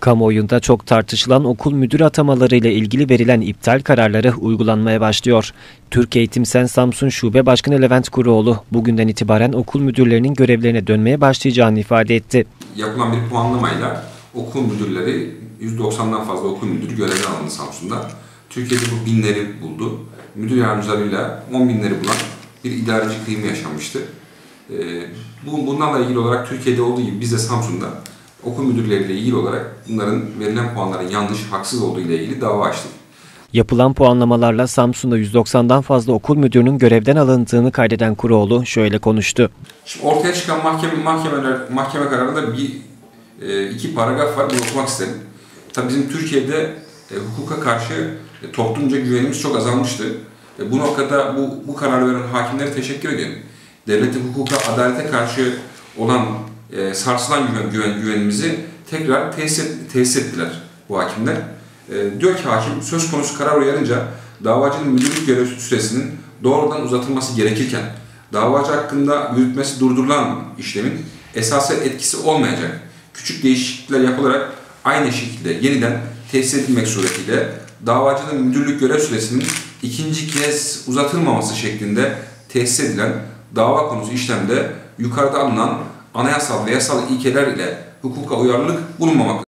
Kamuoyunda çok tartışılan okul müdür atamaları ile ilgili verilen iptal kararları uygulanmaya başlıyor. Türk Eğitim Sen Samsun Şube Başkanı Levent Kuruoğlu bugünden itibaren okul müdürlerinin görevlerine dönmeye başlayacağını ifade etti. Yapılan bir puanlamayla okul müdürleri %90'dan fazla okul müdürü görevden alındı Samsun'da. Türkiye'de bu binleri buldu. Müdür yardımcılarıyla 10 binleri bulan bir idareci kıyımı yaşanmıştı. Ee, bu, bunlarla ilgili olarak Türkiye'de olduğu gibi biz de Samsun'da okul müdürleriyle ilgili olarak bunların verilen puanların yanlış, haksız olduğu ile ilgili dava açtık. Yapılan puanlamalarla Samsun'da 190'dan fazla okul müdürünün görevden alındığını kaydeden Kuroğlu şöyle konuştu. Şimdi ortaya çıkan mahkeme, mahkemeler, mahkeme kararında bir e, iki paragraf var. Bunu okumak isterim. Tabii bizim Türkiye'de e, hukuka karşı e, toplumca güvenimiz çok azalmıştı. Bu noktada bu, bu kararı veren hakimlere teşekkür ediyorum. Devletin hukuka, adalete karşı olan e, sarsılan güven, güven, güvenimizi tekrar tesis, tesis ettiler bu hakimler. E, diyor ki hakim söz konusu karar uyarınca davacının müdürlük görev süresinin doğrudan uzatılması gerekirken davacı hakkında yürütmesi durdurulan işlemin esası etkisi olmayacak küçük değişiklikler yapılarak aynı şekilde yeniden tesis edilmek suretiyle davacının müdürlük görev süresinin ikinci kez uzatılmaması şeklinde tesis edilen dava konusu işlemde yukarıda alınan anayasal ve yasal ilkeler ile hukuka uyarlılık bulunmamaktadır.